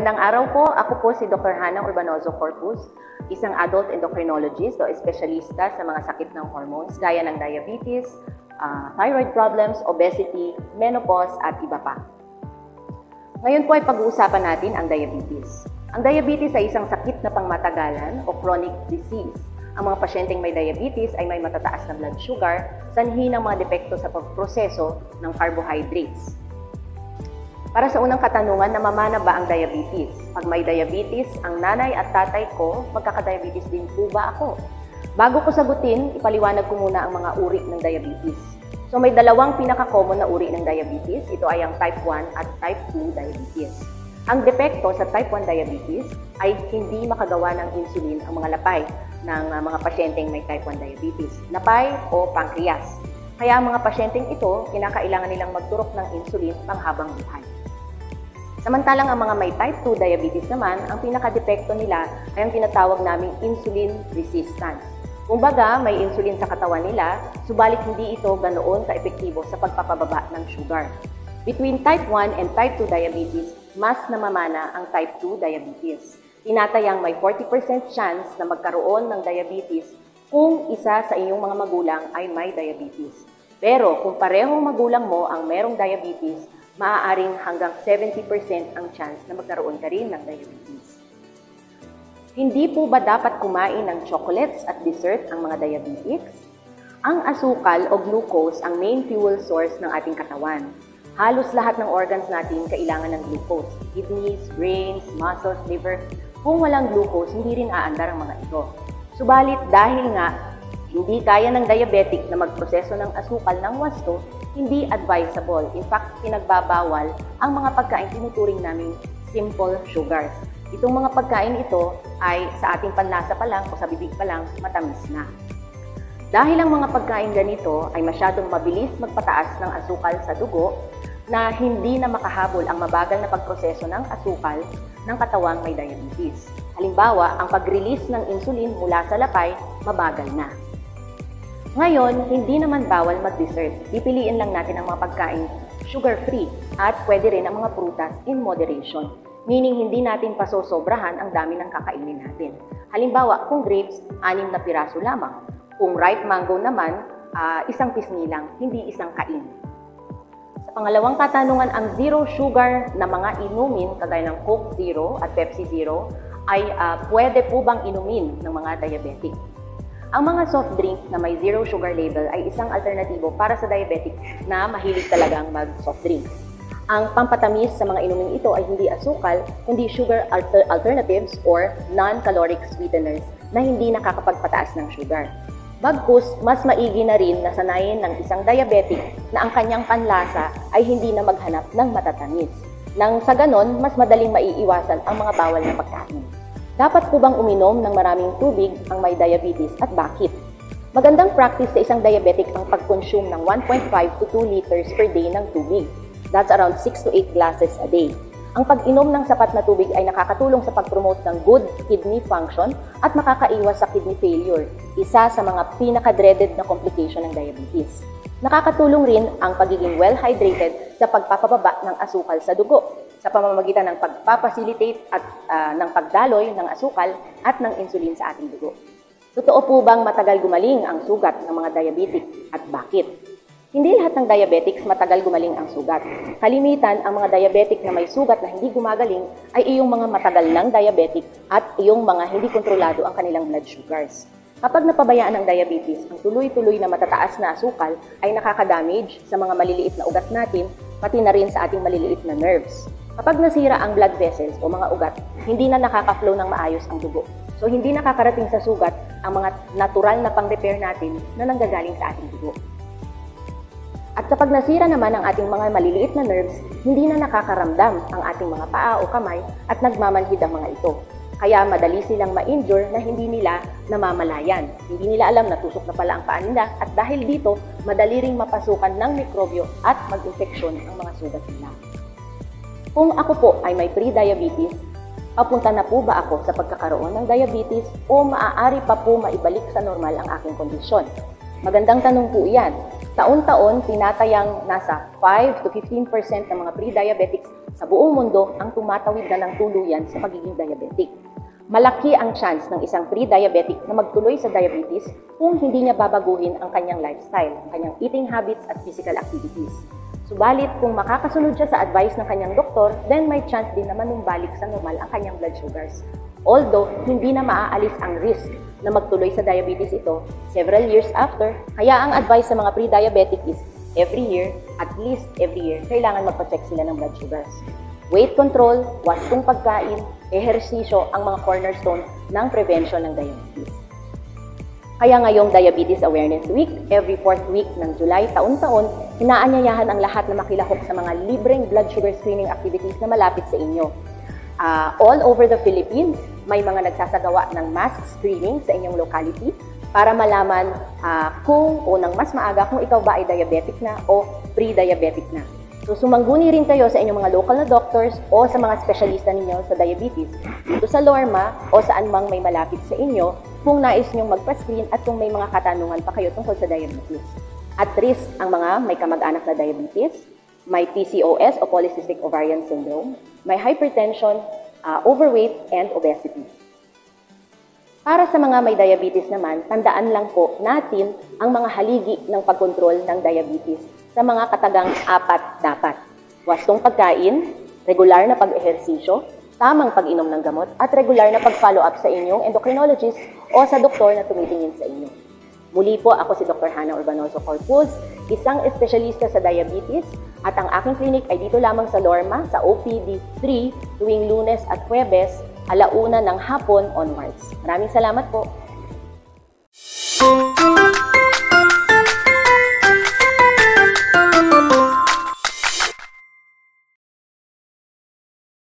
Magandang araw po. Ako po si Dr. Hannah Urbanozo Corpus, isang adult endocrinologist o espesyalista sa mga sakit ng hormones gaya ng diabetes, uh, thyroid problems, obesity, menopause at iba pa. Ngayon po ay pag-uusapan natin ang diabetes. Ang diabetes ay isang sakit na pangmatagalan o chronic disease. Ang mga pasyenteng may diabetes ay may matataas na blood sugar, sanhi ng mga depekto sa pagproseso ng carbohydrates. Para sa unang katanungan, namamana ba ang diabetes? Pag may diabetes, ang nanay at tatay ko, magkakadiabetes din po ba ako? Bago ko sagutin, ipaliwanag ko muna ang mga uri ng diabetes. So may dalawang pinaka-common na uri ng diabetes. Ito ay ang type 1 at type 2 diabetes. Ang depekto sa type 1 diabetes ay hindi makagawa ng insulin ang mga lapay ng uh, mga pasyenteng may type 1 diabetes, lapay o pancreas. Kaya ang mga pasyenteng ito, kinakailangan nilang magturok ng insulin panghabang buhay. Samantalang ang mga may type 2 diabetes naman, ang pinakadepekto nila ay ang tinatawag naming insulin resistance. Kumbaga, may insulin sa katawan nila, subalit hindi ito ganoon ka-epektibo sa pagpapababa ng sugar. Between type 1 and type 2 diabetes, mas namamana ang type 2 diabetes. Tinatayang may 40% chance na magkaroon ng diabetes kung isa sa inyong mga magulang ay may diabetes. Pero kung parehong magulang mo ang merong diabetes, maaaring hanggang 70% ang chance na magkaroon ka rin ng diabetes. Hindi po ba dapat kumain ng chocolates at dessert ang mga diabetics? Ang asukal o glucose ang main fuel source ng ating katawan. Halos lahat ng organs natin kailangan ng glucose. Kidneys, brains, muscles, liver. Kung walang glucose, hindi rin aandar ang mga ito. Subalit dahil nga hindi kaya ng diabetic na magproseso ng asukal ng wasto, hindi advisable. In fact, pinagbabawal ang mga pagkain tinuturing namin simple sugars. Itong mga pagkain ito ay sa ating panlasa pa lang o sa bibig pa lang matamis na. Dahil ang mga pagkain ganito ay masyadong mabilis magpataas ng asukal sa dugo na hindi na makahabol ang mabagal na pagproseso ng asukal ng katawang may diabetes. Halimbawa, ang pag-release ng insulin mula sa lapay, mabagal na. Ngayon, hindi naman bawal mag-dessert. Pipiliin lang natin ang mga pagkain sugar-free at pwede rin ang mga prutas in moderation. Meaning, hindi natin pasosobrahan ang dami ng kakainin natin. Halimbawa, kung grapes, anim na piraso lamang. Kung ripe mango naman, uh, isang pisngi lang, hindi isang kain. Sa pangalawang katanungan, ang zero sugar na mga inumin, kagaya ng Coke Zero at Pepsi Zero, ay uh, pwede po bang inumin ng mga diabetic? Ang mga soft drink na may zero sugar label ay isang alternatibo para sa diabetic na mahilig talagang mag-soft drink. Ang pampatamis sa mga inuming ito ay hindi asukal, kundi sugar alter alternatives or non-caloric sweeteners na hindi nakakapagpataas ng sugar. Bagkus, mas maigi na rin na sanayin ng isang diabetic na ang kanyang panlasa ay hindi na maghanap ng matatamis. Nang sa ganon, mas madaling maiiwasan ang mga bawal na pagkain. Dapat po bang uminom ng maraming tubig ang may diabetes at bakit? Magandang practice sa isang diabetic ang pag-consume ng 1.5 to 2 liters per day ng tubig. That's around 6 to 8 glasses a day. Ang pag-inom ng sapat na tubig ay nakakatulong sa pag-promote ng good kidney function at makakaiwas sa kidney failure, isa sa mga pinaka-dreaded na complication ng diabetes. Nakakatulong rin ang pagiging well-hydrated sa pagpapababa ng asukal sa dugo sa pamamagitan ng pagpapacilitate at uh, ng pagdaloy ng asukal at ng insulin sa ating dugo. Totoo po bang matagal gumaling ang sugat ng mga diabetic at bakit? Hindi lahat ng diabetics matagal gumaling ang sugat. Kalimitan, ang mga diabetic na may sugat na hindi gumagaling ay iyong mga matagal ng diabetic at iyong mga hindi kontrolado ang kanilang blood sugars. Kapag napabayaan ng diabetes, ang tuloy-tuloy na matataas na asukal ay nakaka-damage sa mga maliliit na ugat natin, pati na rin sa ating maliliit na nerves. Kapag nasira ang blood vessels o mga ugat, hindi na nakaka-flow ng maayos ang dugo. So hindi nakakarating sa sugat ang mga natural na pang-repair natin na nanggagaling sa ating dugo. At kapag nasira naman ang ating mga maliliit na nerves, hindi na nakakaramdam ang ating mga paa o kamay at nagmamanhid ang mga ito. Kaya madali silang ma-injure na hindi nila namamalayan. Hindi nila alam na tusok na pala ang paa nila at dahil dito, madali ring mapasukan ng mikrobyo at mag-infeksyon ang mga sugat nila. Kung ako po ay may pre-diabetes, papunta na po ba ako sa pagkakaroon ng diabetes o maaari pa po maibalik sa normal ang aking kondisyon? Magandang tanong po iyan. Taon-taon, tinatayang nasa 5 to 15% ng mga pre-diabetics sa buong mundo ang tumatawid na ng tuluyan sa pagiging diabetic. Malaki ang chance ng isang pre-diabetic na magtuloy sa diabetes kung hindi niya babaguhin ang kanyang lifestyle, ang kanyang eating habits at physical activities. Subalit, kung makakasunod siya sa advice ng kanyang doktor, then may chance din naman balik sa normal ang kanyang blood sugars. Although, hindi na maaalis ang risk na magtuloy sa diabetes ito several years after, kaya ang advice sa mga pre-diabetic is every year, at least every year, kailangan magpa-check sila ng blood sugars. Weight control, wastong pagkain, ehersisyo ang mga cornerstone ng prevention ng diabetes. Kaya ngayong Diabetes Awareness Week, every fourth week ng July taon-taon, inaanyayahan ang lahat na makilahok sa mga libreng blood sugar screening activities na malapit sa inyo. Uh, all over the Philippines, may mga nagsasagawa ng mass screening sa inyong locality para malaman uh, kung unang mas maaga kung ikaw ba ay diabetic na o pre-diabetic na. So sumangguni rin kayo sa inyong mga local na doctors o sa mga espesyalista ninyo sa diabetes dito sa Lorma o saan mang may malapit sa inyo kung nais nyong magpa-screen at kung may mga katanungan pa kayo tungkol sa diabetes. At risk ang mga may kamag-anak na diabetes, may PCOS o polycystic ovarian syndrome, may hypertension, uh, overweight, and obesity. Para sa mga may diabetes naman, tandaan lang po natin ang mga haligi ng pagkontrol ng diabetes sa mga katagang apat dapat. Wastong pagkain, regular na pag-ehersisyo, tamang pag-inom ng gamot, at regular na pag-follow up sa inyong endocrinologist o sa doktor na tumitingin sa inyo. Muli po, ako si Dr. Hannah Urbanoso Corpus, isang espesyalista sa diabetes at ang aking clinic ay dito lamang sa Lorma sa OPD 3 tuwing lunes at Huwebes, alauna ng hapon onwards. Maraming salamat po.